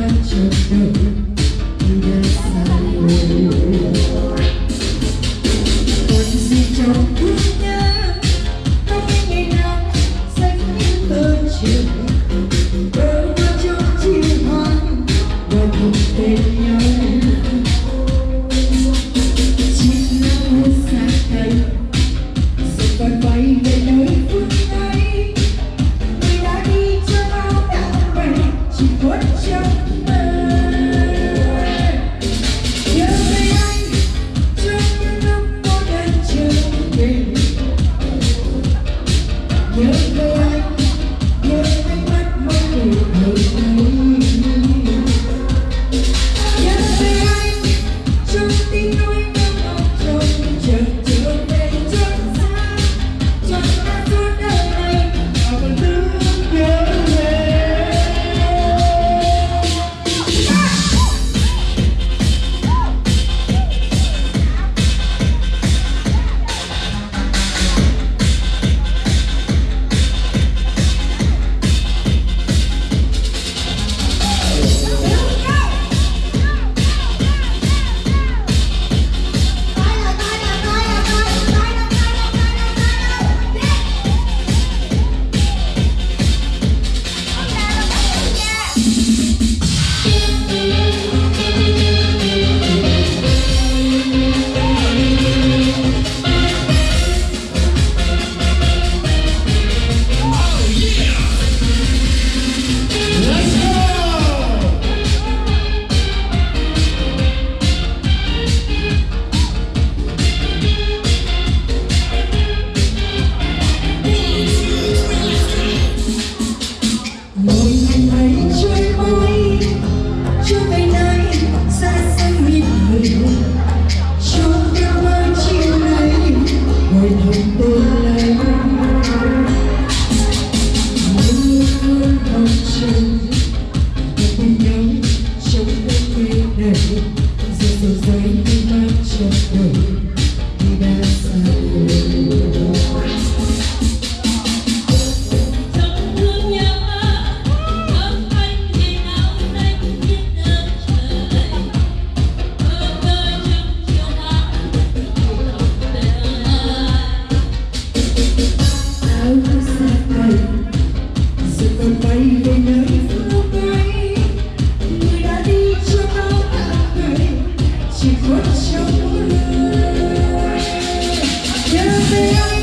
what you do. You.